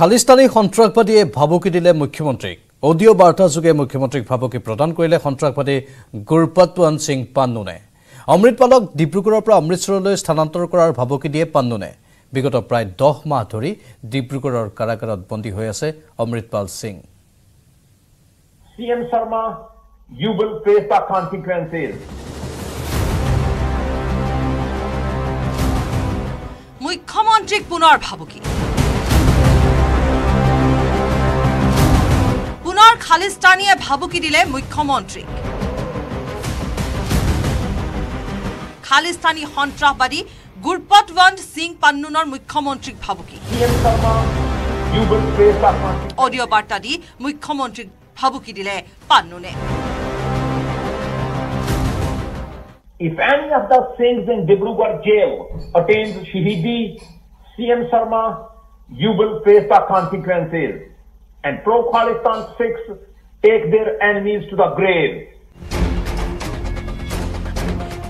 খালিস্তানী সন্ত্ৰাসবাদীয়ে ভাবুকি দিলে মুখ্যমন্ত্ৰীক। অডিঅ' বাৰ্তাযোগে মুখ্যমন্ত্ৰীক ভাবুকি প্ৰদান কৰিলে সন্ত্ৰাসবাদী গুৰপতৱান সিং পান্নুনে অমৃতপালক ডিব্ৰুগড়ৰ পৰা অমৃতসৰলৈ স্থানান্তৰ কৰাৰ ভাবুকি দিয়ে পান্নুনে বিগত প্ৰায় দহ মাহ ধৰি ডিব্ৰুগড়ৰ কাৰাগাৰত বন্দী হৈ আছে অমৃতপাল সিং. মুখ্যমন্ত্ৰীক পুনৰ ভাবুকি। খালিস্তানীয়ে ভাবুকি দিলে মুখ্যমন্ত্ৰীক খালিস্তানী সন্ত্ৰাসবাদী গুৰপতৱন্ত সিং পান্নুনৰ মুখ্যমন্ত্ৰীক ভাবুকি. অডিঅ' বাৰ্তা দি মুখ্যমন্ত্ৰীক ভাবুকি দিলে পান্নুনে If any of the Singhs in Dibrugarh jail attains Shahidi, CM Sharma, you will face the consequences. And pro-Khalistan Sikhs take their enemies to the grave.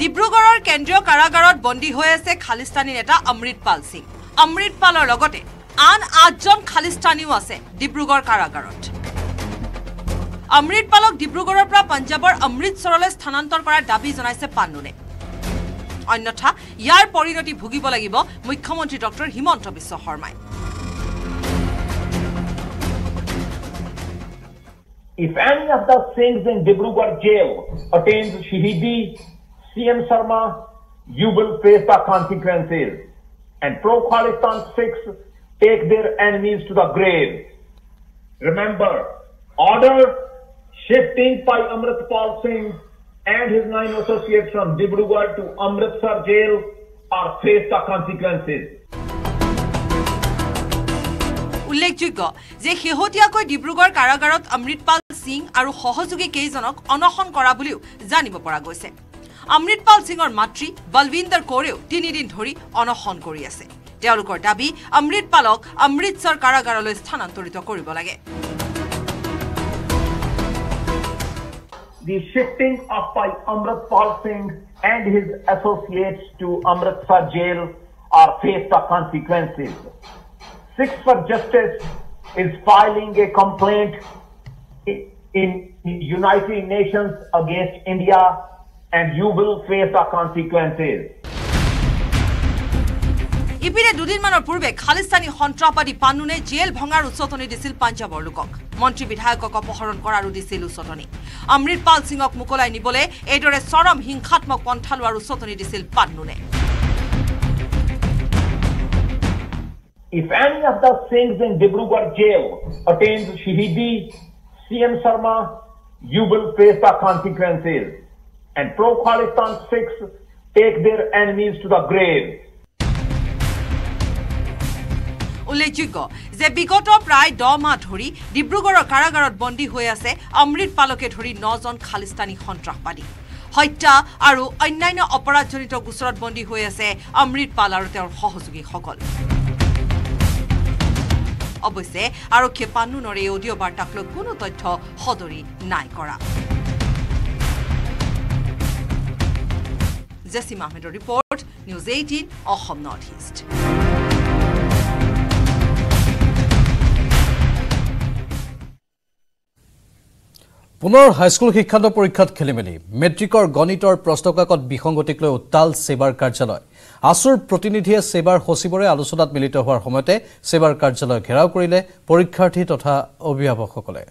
ডিব্ৰুগড়ৰ কেন্দ্ৰীয় কাৰাগাৰত বন্দী হৈ আছে খালিস্তানী নেতা অমৃতপাল সিং। অমৃতপালৰ লগতে আন আঠজন খালিস্তানীও আছে ডিব্ৰুগড় কাৰাগাৰত। অমৃতপালক ডিব্ৰুগড়ৰ পৰা পঞ্জাৱৰ অমৃতসৰলৈ স্থানান্তৰ কৰাৰ দাবী জনাইছে পান্নুনে অন্যথা ইয়াৰ পৰিণতি ভুগিব লাগিব মুখ্যমন্ত্ৰী ডক্টৰ হিমন্ত বিশ্ব শৰ্মাই। If any of the Singhs in Dibrugarh jail attains Shahidi, CM Sharma, you will face the consequences. And pro-Khalistan Sikhs take their enemies to the grave. Remember, order shifting by Amritpal Singh and his nine associates from Dibrugarh to Amritsar jail are face the consequences. উল্লেখযোগ্য যে শেহতীয়াকৈ ডিব্ৰুগড় কাৰাগাৰত অমৃতপাল সিং আৰু সহযোগী কেইজনক অনশন কৰা বুলিও জানিব পৰা গৈছে। অমৃতপাল সিঙৰ মাতৃ বলৱিন্দৰ কৌৰেও তিনিদিন ধৰি অনশন কৰি আছে। তেওঁলোকৰ দাবী অমৃতপালক অমৃতসৰ কাৰাগাৰলৈ স্থানান্তৰিত কৰিব লাগে। The shifting by Amritpal Singh and his associates to Amritsar jail are face the consequences. Six for Justice is filing a complaint in United Nations against India and you will face the consequences. ইপিনে দুদিনমানৰ পূৰ্বে খালিস্তানী সন্ত্ৰাসবাদী পান্নুনে gel ভঙাৰ উচতনি দিছিল পাঞ্জাৱৰ লোকক। মন্ত্ৰী বিধায়কক অপহৰণ কৰাৰো দিছিল উচতনি অমৃতপাল সিঙক মোকলাই নিবলৈ এইদৰে চৰম হিংসাত্মক পন্থা লোৱাৰ উচতনি দিছিল পান্নুনে If any of the Singhs in Dibrugarh jail attains Shahidi, CM Sharma, you will face the consequences. And pro-Khalistan Sikhs take their enemies to the grave. উল্লেখযোগ্য যে বিগত প্ৰায় দহ মাহ ধৰি ডিব্ৰুগড়ৰ কাৰাগাৰত বন্দী হৈ আছে অমৃত পালকে ধৰি নজন খালিস্তানী সন্ত্ৰাসবাদী হত্যা আৰু অন্যান্য অপৰাধজনিত গোচৰত বন্দী হৈ আছে অমৃত পাল আৰু তেওঁৰ সহযোগীসকল অৱশ্যে আৰক্ষীয়ে পান্নুনৰ এই অডিঅ' বাৰ্তাক লৈ কোনো তথ্য সদৰি নাই কৰা। জেচিম আহমেদৰ report news eighteen Assam north east. পুনৰ হাইস্কুল শিক্ষান্ত পৰীক্ষাত খেলি মেলি মেট্ৰিকৰ গণিতৰ প্ৰশ্নকাকত বিসংগতিক লৈ উত্তাল ছেবাৰ কাৰ্যালয়। আছুৰ প্ৰতিনিধিয়ে ছেবাৰ সচিবৰে আলোচনাত মিলিত হোৱাৰ সময়তে ছেবাৰ কাৰ্যালয় ঘেৰাও কৰিলে পৰীক্ষাৰ্থী তথা অভিভাৱকসকলে।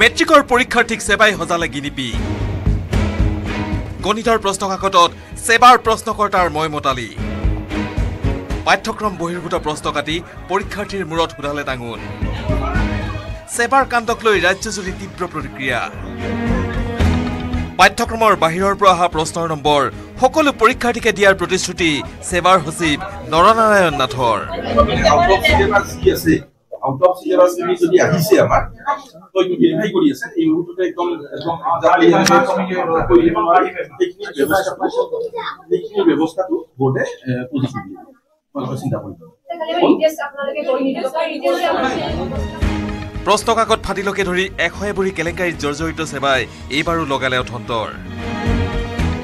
মেট্ৰিকৰ পৰীক্ষাৰ্থীক ছেবাই সজালে গিনিপি। গণিতৰ প্ৰশ্নকাকতত ছেবাৰ প্ৰশ্নকৰ্তাৰ মই মতালি পাঠ্যক্ৰম বহিৰ্ভূত প্ৰশ্ন কাটি পৰীক্ষাৰ্থীৰ মূৰত সোধালে টাঙোন ছেবাৰ কাণ্ডক লৈ ৰাজ্যজুৰি তীব্ৰ প্ৰতিক্ৰিয়া। পাঠ্যক্ৰমৰ বাহিৰৰ পৰা অহা প্ৰশ্নৰ নম্বৰ সকলো পৰীক্ষাৰ্থীকে দিয়াৰ প্ৰতিশ্ৰুতি ছেবাৰ সচিব নৰনাৰায়ণ নাথৰ। আউট অফ খিনি যদি আহিছে আমাৰ ভেৰিফাই কৰি আছে। এই মুহূৰ্ততে একদম ব্যৱস্থাটো বোৰ্ডে পজিটিভ চিন্তা কৰিব প্ৰশ্নকাকত ফাটিলকে ধৰি এশ এবুৰি কেলেংকাৰীত জৰ্জৰিত ছেবাই এইবাৰো লগালে অথন্তৰ।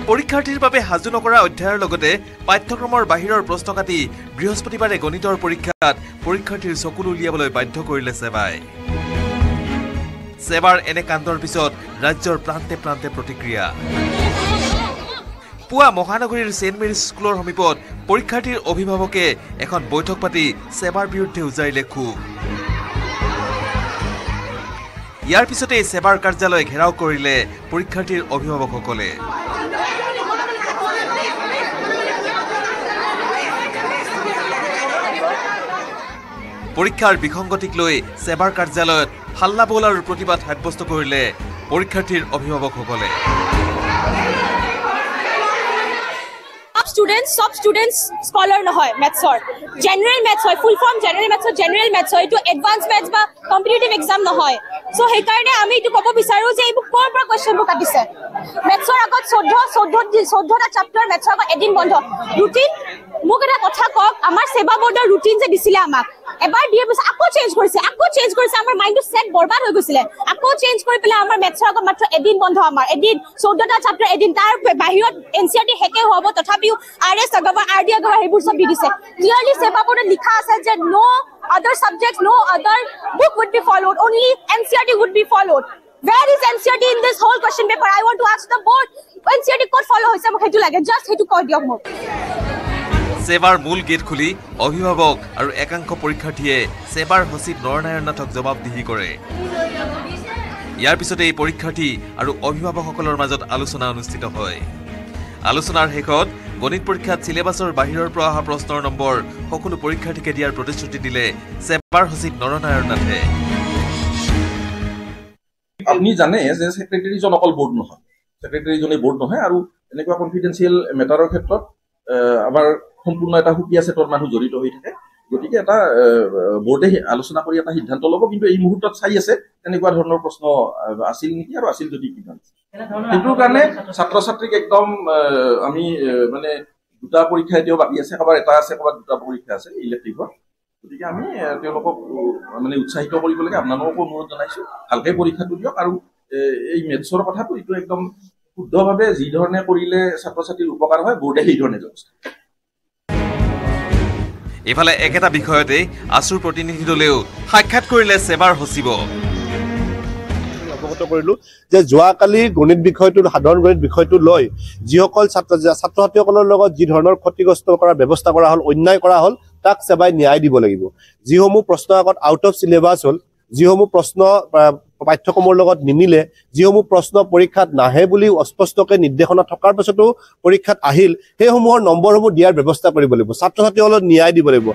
পৰীক্ষাৰ্থীৰ বাবে সাজু নকৰা অধ্যায়ৰ লগতে পাঠ্যক্ৰমৰ বাহিৰৰ প্ৰশ্ন কাটি বৃহস্পতিবাৰে গণিতৰ পৰীক্ষাত পৰীক্ষাৰ্থীৰ চকুলো উলিয়াবলৈ বাধ্য কৰিলে ছেবাই ছেবাৰ এনে কাণ্ডৰ পিছত ৰাজ্যৰ প্ৰান্তে প্ৰান্তে প্ৰতিক্ৰিয়া। পুৱা মহানগৰীৰ ছেইণ্ট মেৰিজ স্কুলৰ সমীপত পৰীক্ষাৰ্থীৰ অভিভাৱকে এখন বৈঠক পাতি ছেবাৰ বিৰুদ্ধে উজাৰিলে ক্ষোভ। ইয়াৰ পিছতেই ছেবাৰ কাৰ্যালয় ঘেৰাও কৰিলে পৰীক্ষাৰ্থীৰ অভিভাৱকসকলে। পৰীক্ষাৰ বিসংগতিক লৈ ছেবাৰ কাৰ্যালয়ত হাল্লা বোল আৰু প্ৰতিবাদ সাব্যস্ত কৰিলে পৰীক্ষাৰ্থীৰ অভিভাৱকসকলে। ষ্টুডেণ্টছ সব ষ্টুডেণ্টছ স্কলাৰ নহয় মেথছৰ জেনেৰেল মেথছ হয় ফুল ফৰ্ম জেনেৰেল মেথছৰ জেনেৰেল মেথছ হয় এইটো এডভান্স মেথছ বা কম্পিটিটিভ এক্সাম নহয়। চ' সেইকাৰণে আমি এইটো ক'ব বিচাৰোঁ যে এইবোৰ ক'ৰ পৰা কুৱেশ্যনবোৰ কাটিছে? মেথছৰ আগত চৈধ্য চৈধ্য চৈধ্যটা চেপ্টাৰ মেথছৰ আগত এদিন বন্ধ। ৰুটিন মোক এটা কথা কওক আমাৰ ছেবা বৰ্ডৰ ৰুটিন যে দিছিলে আমাক এবাৰ দিয়াৰ পিছত আকৌ চেঞ্জ কৰিছে আকৌ চেঞ্জ কৰিছে আমাৰ মাইণ্ডটো ছেট বৰবাদ হৈ গৈছিলে। আকৌ চেঞ্জ কৰি পেলাই আমাৰ মেথছৰ আগত মাত্ৰ এদিন বন্ধ আমাৰ। এদিন চৈধ্যটা চেপ্টাৰ এদিন তাৰ বাহিৰত এন চি আৰ টি শেষে হ'ব তথাপিও R S Agarwal R D Agarwal সেইবোৰ চব দি দিছে। ক্লিয়াৰলি ছেবা বৰ্ডত লিখা আছে যে no' no' other book would be followed only N C R T would be followed Where is NCRT in this whole question paper? I want to ask the board. NCRT ক'ত follow হৈছে মোক সেইটো লাগে just সেইটো কৈ দিয়ক মোক ছেবাৰ মূল গেট খুলি অভিভাৱক আৰু একাংশ পৰীক্ষাৰ্থীয়ে ছেবাৰ সচিব নৰনাৰায়ণ নাথক জবাবদিহি কৰে। ইয়াৰ পিছতে এই পৰীক্ষাৰ্থী আৰু অভিভাৱকসকলৰ মাজত আলোচনা অনুষ্ঠিত হয়। আলোচনাৰ শেষত গণিত পৰীক্ষাত চিলেবাছৰ বাহিৰৰ পৰা অহা প্ৰশ্নৰ নম্বৰ সকলো পৰীক্ষাৰ্থীকে দিয়াৰ প্ৰতিশ্ৰুতি দিলে ছেবাৰ সচিব নৰনাৰায়ণ নাথে। আপুনি জানে যে ছেক্ৰেটাৰীজন অকল বৰ্ড নহয়। ছেক্ৰেটাৰীজনে বৰ্ড নহয় আৰু এনেকুৱা কনফিডেঞ্চিয়েল মেটাৰৰ ক্ষেত্ৰত আমাৰ সম্পূৰ্ণ এটা সুকীয়া ছেটৰ মানুহ জড়িত হৈ থাকে। গতিকে এটা বৰ্ডে আলোচনা কৰি এটা সিদ্ধান্ত ল'ব কিন্তু এই মুহূৰ্তত চাই আছে তেনেকুৱা ধৰণৰ প্ৰশ্ন আছিল নেকি আৰু আছিল যদি কিমান। সেইটোৰ কাৰণে ছাত্ৰ ছাত্ৰীক একদম আমি মানে দুটা পৰীক্ষা এতিয়াও বাকী আছে কাৰোবাৰ এটা আছে কাৰোবাৰ দুটা পৰীক্ষা আছে ইলেক্ট্ৰিভত গতিকে আমি তেওঁলোকক মানে উৎসাহিত কৰিব লাগে আপোনালোককো অনুৰোধ জনাইছো ভালকে পৰীক্ষাটো দিয়ক আৰু এই মেথছৰ কথাটো এইটো একদম শুদ্ধভাৱে যি ধৰণে কৰিলে ছাত্ৰ ছাত্ৰীৰ উপকাৰ হয় বৰ্ডে সেই ধৰণে ব্যৱস্থা ইফালে একেটা বিষয়তে আছুৰ প্ৰতিনিধি দলেও সাক্ষাৎ কৰিলে ছেবাৰ সচিবক অৱগত কৰিলো যে যোৱাকালি গণিত বিষয়টো সাধাৰণ গণিত বিষয়টো লৈ যিসকল ছাত্ৰ ছাত্ৰ ছাত্ৰীসকলৰ লগত যি ধৰণৰ ক্ষতিগ্ৰস্ত কৰাৰ ব্যৱস্থা কৰা হ'ল অন্যায় কৰা হ'ল তাক সেৱাই ন্যায় দিব লাগিব। যিসমূহ প্ৰশ্ন আগত আউট অফ চিলেবাছ হ'ল যিসমূহ প্ৰশ্ন পাঠ্যক্ৰমৰ লগত নিমিলে যিসমূহ প্ৰশ্ন পৰীক্ষাত নাহে বুলি অস্পষ্টকে নিৰ্দেশনা থকাৰ পাছতো পৰীক্ষাত আহিল সেইসমূহৰ নম্বৰসমূহ দিয়াৰ ব্যৱস্থা কৰিব লাগিব। ছাত্ৰ ছাত্ৰীসকলক ন্যায় দিব লাগিব।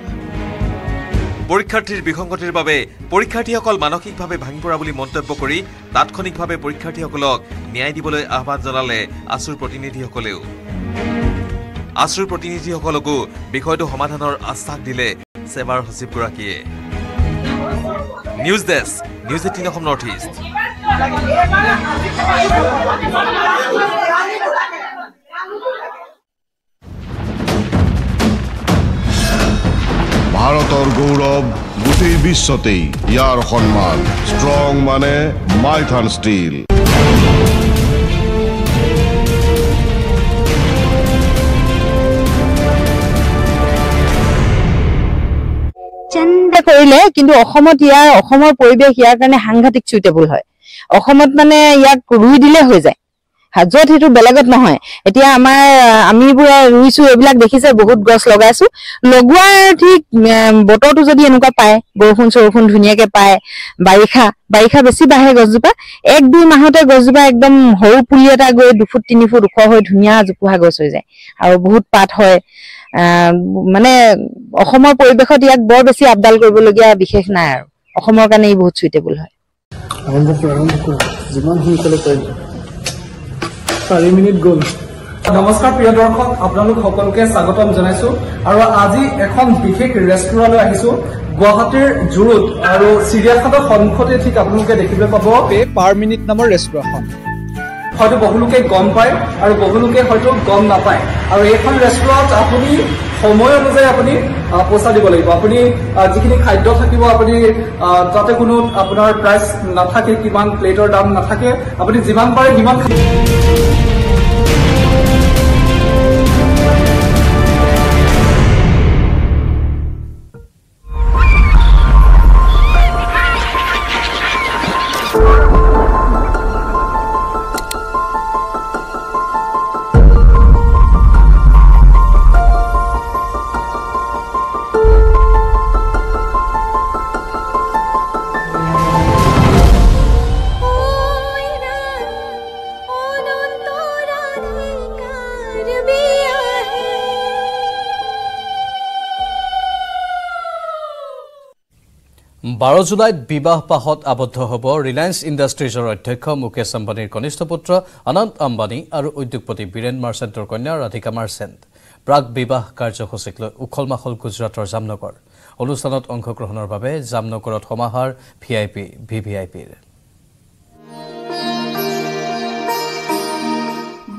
পৰীক্ষাৰ্থীৰ বিসংগতিৰ বাবে পৰীক্ষাৰ্থীসকল মানসিকভাৱে ভাঙি পৰা বুলি মন্তব্য কৰি তাৎক্ষণিকভাৱে পৰীক্ষাৰ্থীসকলক ন্যায় দিবলৈ আহ্বান জনালে আছুৰ প্ৰতিনিধিসকলেও। আছুৰ প্ৰতিনিধিসকলকো বিষয়টো সমাধানৰ আশ্বাস দিলে ছেবাৰ সচিবগৰাকীয়ে। News desk news eighteen Assam north east. ভাৰতৰ গৌৰৱ গোটেই বিশ্বতেই ইয়াৰ সন্মান। ষ্ট্ৰং মানে মাইথান ষ্টীল চিন্তা কৰিলে কিন্তু অসমত ইয়াৰ অসমৰ পৰিৱেশ ইয়াৰ কাৰণে সাংঘাতিক চুইটেবল হয়। অসমত মানে ইয়াক ৰুই দিলে হৈ যায়। য'ত সেইটো বেলেগত নহয়। এতিয়া আমাৰ আমিবোৰে ৰুইছো এইবিলাক দেখিছে বহুত গছ লগাইছো। লগোৱাৰ ঠিক বতৰটো যদি এনেকুৱা পায় বৰষুণ চৰষুণ ধুনীয়াকে পায় বাৰিষা বাৰিষা বেছি বাঢ়ে গছজোপা এক দুই মাহতে গছজোপা একদম সৰু পুলি এটা গৈ দুফুট তিনি ফুট ওখ হৈ ধুনীয়া জোপোহা গছ হৈ যায়। আৰু বহুত পাত হয়। মানে অসমৰ পৰিৱেশত ইয়াক বৰ বেছি আপডাল কৰিবলগীয়া বিশেষ নাই আৰু। অসমৰ কাৰণে ই বহুত চুইটেবল হয়। যিমান সোনকালে চাৰি মিনিট গ'ল। নমস্কাৰ প্ৰিয় দৰ্শক আপোনালোক সকলোকে স্বাগতম জনাইছো। আৰু আজি এখন বিশেষ ৰেষ্টুৰেণ্টলৈ আহিছো। গুৱাহাটীৰ জুৰুত আৰু চিৰিয়াখানাৰ সন্মুখতে ঠিক আপোনালোকে দেখিবলৈ পাব পাৰ মিনিট নামৰ ৰেষ্টুৰেণ্টখন। হয়তো বহুলোকে গম পায় আৰু বহুলোকে হয়তো গম নাপায়। আৰু এইখন ৰেষ্টুৰেণ্টত আপুনি সময় অনুযায়ী আপুনি পইচা দিব লাগিব। আপুনি যিখিনি খাদ্য থাকিব আপুনি তাতে কোনো আপোনাৰ প্ৰাইচ নাথাকে কিমান প্লেটৰ দাম নাথাকে। আপুনি যিমান পাৰে সিমান বাৰ জুলাইত বিবাহ পাশত আবদ্ধ হ'ব ৰিলায়েন্স ইণ্ডাষ্ট্ৰিজৰ অধ্যক্ষ মুকেশ আম্বানীৰ কনিষ্ঠ পুত্ৰ অনন্ত আম্বানী আৰু উদ্যোগপতি বীৰেন মাৰ্চেণ্টৰ কন্যা ৰাধিকা মাৰ্চেণ্ট। প্ৰাক বিবাহ কাৰ্যসূচীক লৈ উখল মাখল গুজৰাটৰ জামনগৰ। অনুষ্ঠানত অংশগ্ৰহণৰ বাবে জামনগৰত সমাহাৰ V I P V V I পিৰ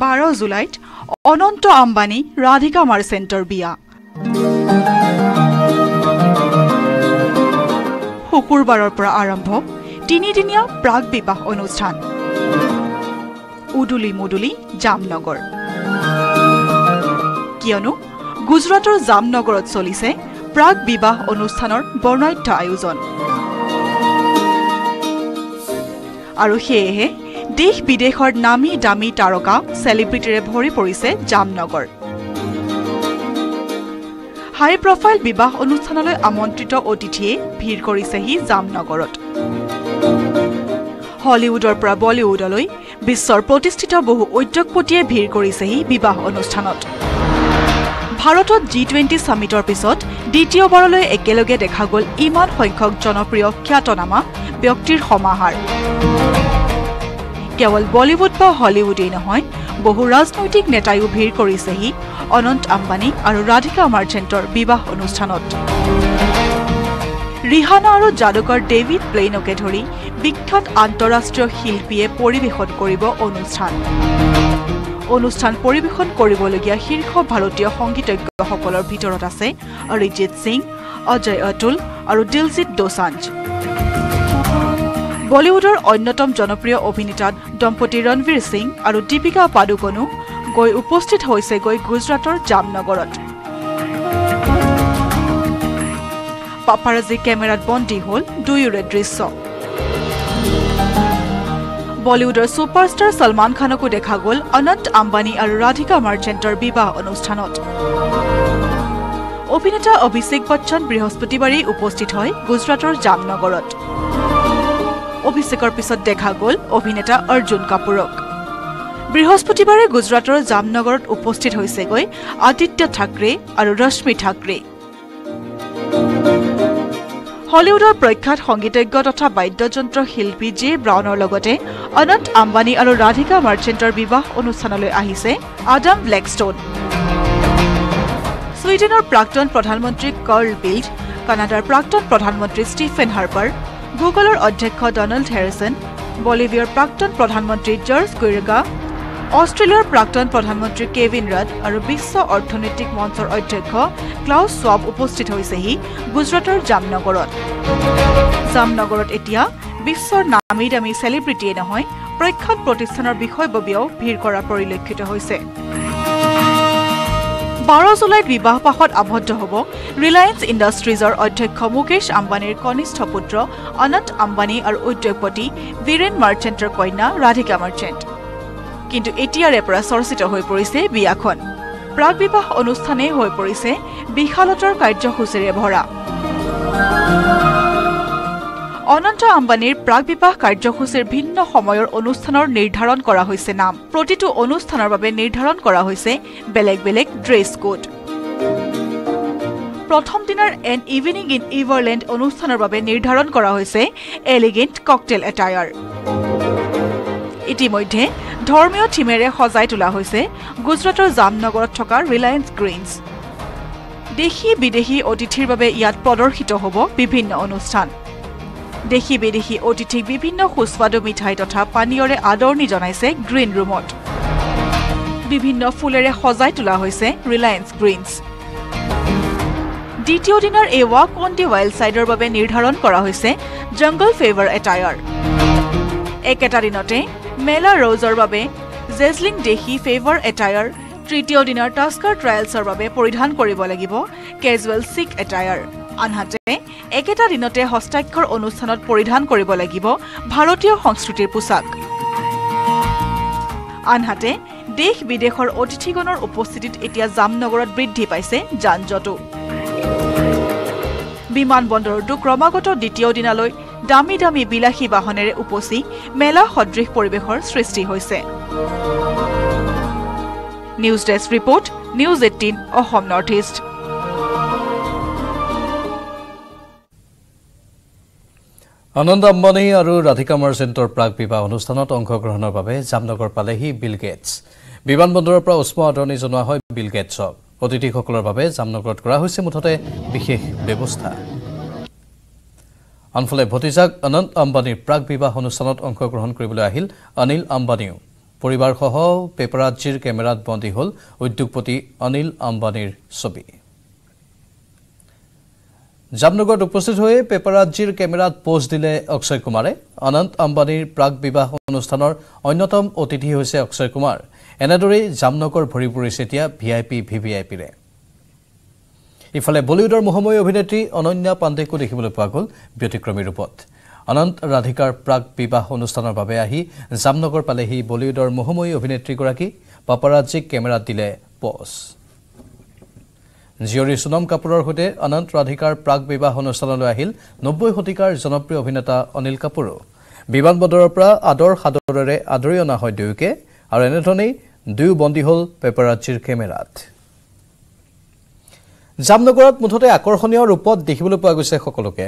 বাৰ জুলাইত অনন্ত আম্বানী ৰাধিকা মাৰ্চেণ্টৰ বিয়া। শুকুৰবাৰৰ পৰা আৰম্ভ তিনিদিনীয়া প্ৰাক বিবাহ অনুষ্ঠান। উদুলি মুদুলি জামনগৰ। কিয়নো গুজৰাটৰ জামনগৰত চলিছে প্ৰাক বিবাহ অনুষ্ঠানৰ বৰ্ণাঢ্য আয়োজন। আৰু সেয়েহে দেশ বিদেশৰ নামী দামী তাৰকা চেলিব্ৰিটিৰে ভৰি পৰিছে জামনগৰ। হাই প্ৰফাইল বিবাহ অনুষ্ঠানলৈ আমন্ত্ৰিত অতিথিয়ে ভিৰ কৰিছেহি জামনগৰত। হলিউডৰ পৰা বলিউডলৈ বিশ্বৰ প্ৰতিষ্ঠিত বহু উদ্যোগপতিয়ে ভিৰ কৰিছেহি বিবাহ অনুষ্ঠানত। ভাৰতত জি টুৱেণ্টি ছামিটৰ পিছত দ্বিতীয়বাৰলৈ একেলগে দেখা গ'ল ইমান সংখ্যক জনপ্ৰিয় খ্যাতনামা ব্যক্তিৰ সমাহাৰ। কেৱল বলিউড বা হলিউডেই নহয় বহু ৰাজনৈতিক নেতাইও ভিৰ কৰিছেহি। অনন্ত আম্বানী আৰু ৰাধিকা মাৰ্চেণ্টৰ বিবাহ অনুষ্ঠানত। ৰিহানা আৰু যাদুকৰ ডেভিড প্লেইনকে ধৰি বিখ্যাত আন্তঃৰাষ্ট্ৰীয় শিল্পীয়ে পৰিৱেশন কৰিব অনুষ্ঠান। অনুষ্ঠান পৰিৱেশন কৰিবলগীয়া শীৰ্ষ ভাৰতীয় সংগীতজ্ঞসকলৰ ভিতৰত আছে অৰিজিৎ সিং অজয় অতুল আৰু দিলজিৎ দোসাঞ্জ। বলিউডৰ অন্যতম জনপ্ৰিয় অভিনেতা দম্পতি ৰণবীৰ সিং আৰু দীপিকা পাডুকনো গৈ উপস্থিত হৈছেগৈ গুজৰাটৰ জামনগৰত। পাপাৰাজি কেমেৰাত বন্দী হ'ল দুয়োৰে দৃশ্য। বলিউডৰ ছুপাৰষ্টাৰ ছলমান খানকো দেখা গ'ল অনন্ত আম্বানী আৰু ৰাধিকা মাৰ্চেণ্টৰ বিবাহ অনুষ্ঠানত। অভিনেতা অভিষেক বচ্চন বৃহস্পতিবাৰেই উপস্থিত হয় গুজৰাটৰ জামনগৰত। অভিষেকৰ পিছত দেখা গ'ল অভিনেতা অৰ্জুন কাপুৰক। বৃহস্পতিবাৰে গুজৰাটৰ জামনগৰত উপস্থিত হৈছেগৈ আদিত্য থাকৰে আৰু ৰশ্মি থাকৰে। হলিউডৰ প্ৰখ্যাত সংগীতজ্ঞ তথা বাদ্যযন্ত্ৰ শিল্পী জে ব্ৰাউনৰ লগতে অনন্ত আম্বানী আৰু ৰাধিকা মাৰ্চেণ্টৰ বিবাহ অনুষ্ঠানলৈ আহিছে আডাম ব্লেকষ্টন। ছুইডেনৰ প্ৰাক্তন প্ৰধানমন্ত্ৰী কৰ্ল বিল্ড কানাডাৰ প্ৰাক্তন প্ৰধানমন্ত্ৰী ষ্টিফেন হাৰ্পাৰ গুগলৰ অধ্যক্ষ ডনাল্ড হেৰিছন বলিভিয়াৰ প্ৰাক্তন প্ৰধানমন্ত্ৰী জৰ্জ গুইৰগা অষ্ট্ৰেলিয়াৰ প্ৰাক্তন প্ৰধানমন্ত্ৰী কেভিন ৰাড আৰু বিশ্ব অৰ্থনৈতিক মঞ্চৰ অধ্যক্ষ ক্লাউছ ছোৱাব উপস্থিত হৈছেহি গুজৰাটৰ জামনগৰত। জামনগৰত এতিয়া বিশ্বৰ নামী দামী চেলিব্ৰিটিয়ে নহয় প্ৰখ্যাত প্ৰতিষ্ঠানৰ বিষয়ববীয়াও ভিৰ কৰা পৰিলক্ষিত হৈছে। বাৰ জুলাইত বিবাহ পাশত আবদ্ধ হ'ব। ৰিলায়েন্স ইণ্ডাষ্ট্ৰিজৰ অধ্যক্ষ মুকেশ আম্বানীৰ কনিষ্ঠ পুত্ৰ অনন্ত আম্বানী আৰু উদ্যোগপতি বীৰেন মাৰ্চেণ্টৰ কন্যা ৰাধিকা মাৰ্চেণ্ট। কিন্তু এতিয়াৰে পৰা চৰ্চিত হৈ পৰিছে বিয়াখন। প্ৰাক বিবাহ অনুষ্ঠানে হৈ পৰিছে বিশালতাৰ কাৰ্যসূচীৰে ভৰা। অনন্ত আম্বানীৰ প্ৰাক বিবাহ কাৰ্যসূচীৰ ভিন্ন সময়ৰ অনুষ্ঠানৰ নিৰ্ধাৰণ কৰা হৈছে নাম। প্ৰতিটো অনুষ্ঠানৰ বাবে নিৰ্ধাৰণ কৰা হৈছে বেলেগ বেলেগ ড্ৰেছ কোড। প্ৰথম দিনাৰ এন ইভিনিং ইন ইভাৰলেণ্ড অনুষ্ঠানৰ বাবে নিৰ্ধাৰণ কৰা হৈছে এলিগেণ্ট ককটেল এটায়াৰ। ইতিমধ্যে ধৰ্মীয় থিমেৰে সজাই তোলা হৈছে গুজৰাটৰ জামনগৰত থকা ৰিলায়েন্স গ্ৰীণছ। দেশী বিদেশী অতিথিৰ বাবে ইয়াত প্ৰদৰ্শিত হ'ব বিভিন্ন অনুষ্ঠান। দেশী বিদেশী অতিথিক বিভিন্ন সুস্বাদু মিঠাই তথা পানীয়ৰে আদৰণি জনাইছে গ্ৰীণ ৰুমত। বিভিন্ন ফুলেৰে সজাই তোলা হৈছে ৰিলায়েন্স গ্ৰীণছ দ্বিতীয় দিনাৰ এই ৱাক অন দি ৱাইল্ড ছাইডৰ বাবে নিৰ্ধাৰণ কৰা হৈছে জংগল ফেভাৰ এটায়াৰ একেটা দিনতে মেলা ৰ'জৰ বাবে জেজলিং দেশী ফেভাৰ এটায়াৰ তৃতীয় দিনাৰ টাস্কাৰ ট্ৰায়েলছৰ বাবে পৰিধান কৰিব লাগিব কেজুৱেল চিক এটায়াৰ আনহাতে একেটা দিনতে হস্তাক্ষৰ অনুষ্ঠানত পৰিধান কৰিব লাগিব ভাৰতীয় সংস্কৃতিৰ পোছাক। আনহাতে দেশ বিদেশৰ অতিথিগণৰ উপস্থিতিত এতিয়া জামনগৰত বৃদ্ধি পাইছে যান জঁটো বিমানবন্দৰতো ক্ৰমাগত দ্বিতীয় দিনালৈ দামী দামী বিলাসী বাহনেৰে উপচি মেলা সদৃশ পৰিৱেশৰ সৃষ্টি হৈছে। News desk report news eighteen Assam north east. Anand Ambani আৰু ৰাধিকা মাৰ্চেণ্টৰ প্ৰাক বিবাহ অনুষ্ঠানত অংশগ্ৰহণৰ বাবে জামনগৰ পালেহি বিল গেটছ। বিমানবন্দৰৰ পৰা উষ্ম আদৰণি জনোৱা হয় বিল গেটছক। অতিথিসকলৰ বাবে জামনগৰত কৰা হৈছে মুঠতে বিশেষ ব্যৱস্থা। আনফালে ভতিজাক অনন্ত আম্বানীৰ প্ৰাক বিবাহ অনুষ্ঠানত অংশগ্ৰহণ কৰিবলৈ আহিল অনিল আম্বানীও। পৰিবাৰসহ পেপাৰাজ্জিৰ কেমেৰাত বন্দী হ'ল উদ্যোগপতি অনিল আম্বানীৰ ছবি। জামনগৰত উপস্থিত হৈ পেপাৰাজ্জিৰ কেমেৰাত পোষ্ট দিলে অক্ষয় কুমাৰে। অনন্ত আম্বানীৰ প্ৰাক বিবাহ অনুষ্ঠানৰ অন্যতম অতিথি হৈছে অক্ষয় কুমাৰ। এনেদৰেই জামনগৰ ভৰি পৰিছে এতিয়া V I P V V I পিৰে ইফালে বলিউডৰ মোহময়ী অভিনেত্ৰী অনন্যা পাণ্ডেকো দেখিবলৈ পোৱা গ'ল ব্যতিক্ৰমী ৰূপত। অনন্ত ৰাধিকাৰ প্ৰাক বিবাহ অনুষ্ঠানৰ বাবে আহি জামনগৰ পালেহি বলিউডৰ মোহময়ী অভিনেত্ৰীগৰাকী। পাপাৰাজ্জিক কেমেৰাত দিলে পজ জীয়ৰী সোণম কাপুৰৰ সৈতে অনন্ত ৰাধিকাৰ প্ৰাক বিবাহ অনুষ্ঠানলৈ আহিল নব্বৈ শতিকাৰ জনপ্ৰিয় অভিনেতা অনিল কাপুৰো। বিমানবন্দৰৰ পৰা আদৰ সাদৰেৰে আদৰি অনা হয় দুয়োকে আৰু এনেধৰণেই দুয়ো বন্দী হ'ল পেপাৰাজ্জিৰ কেমেৰাত। জামনগৰত মুঠতে আকৰ্ষণীয় ৰূপত দেখিবলৈ পোৱা গৈছে সকলোকে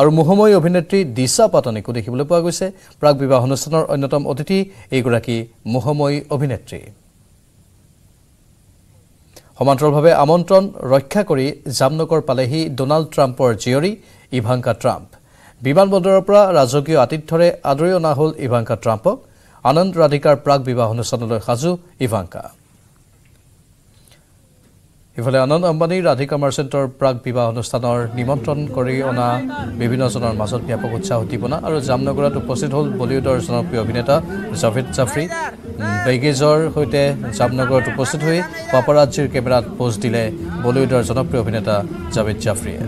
আৰু মোহময়ী অভিনেত্ৰী দিশা পাটনিকো দেখিবলৈ পোৱা গৈছে। প্ৰাক বিবাহ অনুষ্ঠানৰ অন্যতম অতিথি এইগৰাকী মোহময়ী অভিনেত্ৰী। সমান্তৰালভাৱে আমন্ত্ৰণ ৰক্ষা কৰি জামনগৰ পালেহি ডনাল্ড ট্ৰাম্পৰ জীয়ৰী ইভাংকা ট্ৰাম্প। বিমানবন্দৰৰ পৰা ৰাজকীয় আতিথ্যৰে আদৰি অনা হ'ল ইভাংকা ট্ৰাম্পক। আনন্দ ৰাধিকাৰ প্ৰাক বিবাহ অনুষ্ঠানলৈ সাজু ইভাংকা। ইফালে আনন্দ আম্বানী ৰাধিকা মাৰ্চেণ্টৰ প্ৰাক বিবাহ অনুষ্ঠানৰ নিমন্ত্ৰণ কৰি অনা বিভিন্নজনৰ মাজত ব্যাপক উৎসাহ উদ্দীপনা আৰু জামনগৰত উপস্থিত হ'ল বলিউডৰ জনপ্ৰিয় অভিনেতা জাভেদ জাফ্ৰী। বেগেজৰ সৈতে জামনগৰত উপস্থিত হৈ পাপাৰাজ্জিৰ কেমেৰাত পোষ্ট দিলে বলিউডৰ জনপ্ৰিয় অভিনেতা জাভেদ জাফ্ৰীয়ে।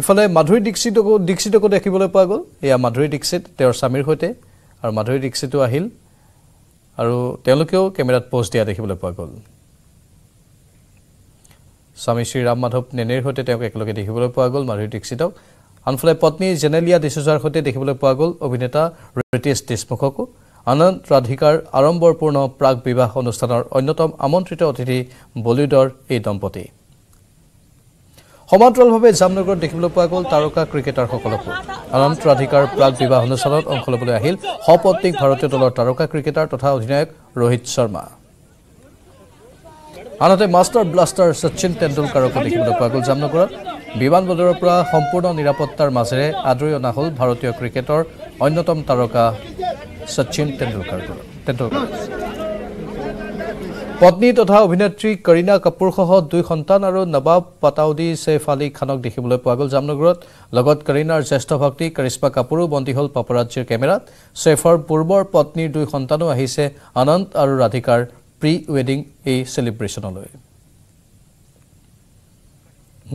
ইফালে মাধুৰী দীক্ষিতকো দীক্ষিতকো দেখিবলৈ পোৱা গ'ল। এয়া মাধুৰী দীক্ষিত তেওঁৰ স্বামীৰ সৈতে। আৰু মাধুৰী দীক্ষিতো আহিল। আৰু তেওঁলোকেও কেমেৰাত পোষ্ট দিয়া দেখিবলৈ পোৱা গ'ল। স্বামী শ্ৰীৰাম মাধৱ নেনেৰ সৈতে তেওঁক একেলগে দেখিবলৈ পোৱা গ'ল। মাধুৰী দীক্ষিতক আনফালে পত্নী জেনেলিয়া ডিচুজাৰ সৈতে দেখিবলৈ পোৱা গ'ল অভিনেতা ৰিতেশ দেশমুখকো। আনন্দ ৰাধিকাৰ আড়ম্বৰপূৰ্ণ প্ৰাক বিবাহ অনুষ্ঠানৰ অন্যতম আমন্ত্ৰিত অতিথি বলিউডৰ এই দম্পতী। সমান্তৰালভাৱে জামনগৰত দেখিবলৈ পোৱা গ'ল তাৰকা ক্ৰিকেটাৰসকলকো। অনন্ত ৰাধিকাৰ বিবাহ অনুষ্ঠানত অংশ ল'বলৈ আহিল সপত্নীক ভাৰতীয় দলৰ তাৰকা ক্ৰিকেটাৰ তথা অধিনায়ক ৰোহিত শৰ্মা। আনহাতে মাষ্টাৰ ব্লাষ্টাৰ শচীন তেণ্ডুলকাৰকো দেখিবলৈ পোৱা গ'ল জামনগৰত। বিমানবন্দৰৰ পৰা সম্পূৰ্ণ নিৰাপত্তাৰ মাজেৰে আদৰি অনা হ'ল ভাৰতীয় ক্ৰিকেটৰ অন্যতম তাৰকা শচীন তেণ্ডুলকাৰ। তেণ্ডুলকাৰ। পত্নী তথা অভিনেত্ৰী কৰীনা কাপুৰসহ দুই সন্তান আৰু নবাব পাটাউদি ছেইফ আলী খানক দেখিবলৈ পোৱা গ'ল জামনগৰত। লগত কৰীনাৰ জ্যেষ্ঠ ভক্তি কৰিশ্মা কাপুৰো বন্দী হ'ল পাপৰাজ্জিৰ কেমেৰাত। ছেইফৰ পূৰ্বৰ পত্নীৰ দুই সন্তানো আহিছে অনন্ত আৰু ৰাধিকাৰ প্ৰি ৱেডিং এই চেলিব্ৰেশ্যনলৈ।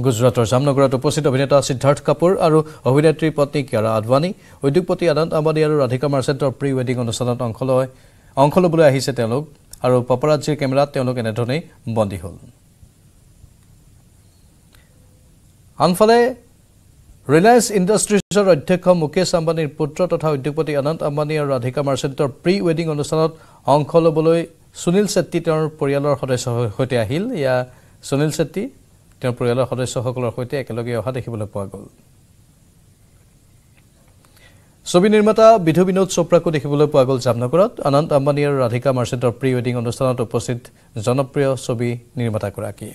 গুজৰাটৰ জামনগৰত উপস্থিত অভিনেতা সিদ্ধাৰ্থ কাপুৰ আৰু অভিনেত্ৰীৰ পত্নী কিয়াৰা আদৱানী উদ্যোগপতি আনন্দ আম্বানী আৰু ৰাধিকা মাৰ্চেণ্টৰ প্ৰি ৱেডিং অনুষ্ঠানত অংশ লয়। অংশ ল'বলৈ আহিছে তেওঁলোক। আৰু পাপৰাজ্জিৰ কেমেৰাত তেওঁলোক এনেধৰণেই বন্দী হ'ল। আনফালে ৰিলায়েন্স ইণ্ডাষ্ট্ৰিজৰ অধ্যক্ষ মুকেশ আম্বানীৰ পুত্ৰ তথা উদ্যোগপতি অনন্ত আম্বানী আৰু ৰাধিকা মাৰ্চেণ্টৰ প্ৰি ৱেডিং অনুষ্ঠানত অংশ ল'বলৈ সুনীল ছেত্ৰী তেওঁৰ পৰিয়ালৰ সদস্যৰ সৈতে আহিল। এয়া সুনীল ছেত্ৰী তেওঁৰ পৰিয়ালৰ সদস্যসকলৰ সৈতে একেলগে অহা দেখিবলৈ পোৱা গ'ল। ছবি নিৰ্মাতা বিধু বিনোদ চোপ্ৰাকো দেখিবলৈ পোৱা গ'ল জামনগৰত। অনন্ত আম্বানী আৰু ৰাধিকা মাৰ্চেণ্টৰ প্ৰি ৱেডিং অনুষ্ঠানত উপস্থিত জনপ্ৰিয় ছবি নিৰ্মাতাগৰাকী।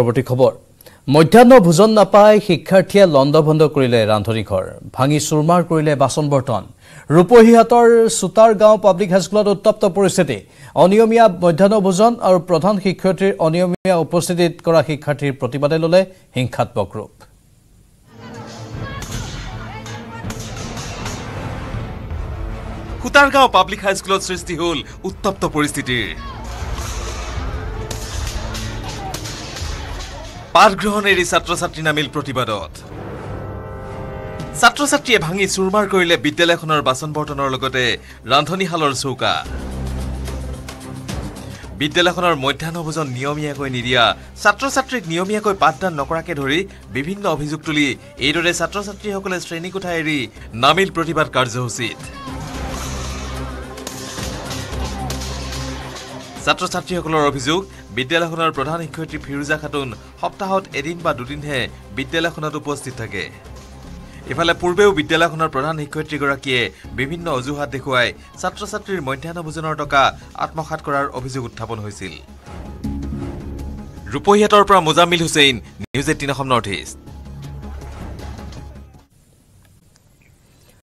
পৰৱৰ্তী খবৰ। মধ্যাহ্ন ভোজন নাপাই শিক্ষাৰ্থীয়ে লণ্ডভণ্ড কৰিলে ৰান্ধনী ঘৰ ভাঙি চুৰমাৰ কৰিলে বাচন বৰ্তন। ৰূপহীহাটৰ চোতাৰ গাঁও পাব্লিক হাইস্কুলত উত্তপ্ত পৰিস্থিতি। অনিয়মীয়া মধ্যাহ্ন ভোজন আৰু প্ৰধান শিক্ষয়িত্ৰীৰ অনিয়মীয়া উপস্থিতিত কৰা শিক্ষাৰ্থীৰ প্ৰতিবাদে ল'লে হিংসাত্মক ৰূপ। সুতাৰগাঁও পাব্লিক হাইস্কুলত সৃষ্টি হ'ল উত্তপ্ত পৰিস্থিতিৰ। পাঠগ্ৰহণ এৰি ছাত্ৰ ছাত্ৰী নামিল প্ৰতিবাদত। ছাত্ৰ ছাত্ৰীয়ে ভাঙি চুৰমাৰ কৰিলে বিদ্যালয়খনৰ বাচন বৰ্তনৰ লগতে ৰান্ধনীশালৰ চৌকা। বিদ্যালয়খনৰ মধ্যাহ্ন ভোজন নিয়মীয়াকৈ নিদিয়া ছাত্ৰ ছাত্ৰীক নিয়মীয়াকৈ পাঠদান নকৰাকে ধৰি বিভিন্ন অভিযোগ তুলি এইদৰে ছাত্ৰ ছাত্ৰীসকলে শ্ৰেণীকোঠা এৰি নামিল প্ৰতিবাদ কাৰ্যসূচীত। ছাত্ৰ ছাত্ৰীসকলৰ অভিযোগ বিদ্যালয়খনৰ প্ৰধান শিক্ষয়িত্ৰী ফিৰোজা খাতুন সপ্তাহত এদিন বা দুদিনহে বিদ্যালয়খনত উপস্থিত থাকে। ইফালে পূৰ্বেও বিদ্যালয়খনৰ প্ৰধান শিক্ষয়িত্ৰীগৰাকীয়ে বিভিন্ন অজুহাত দেখুৱাই ছাত্ৰ ছাত্ৰীৰ মধ্যাহ্ন ভোজনৰ টকা আত্মসাত কৰাৰ অভিযোগ উত্থাপন হৈছিল। ৰূপহীহাটৰ পৰা Mozammil Hussain news eighteen Assam north east.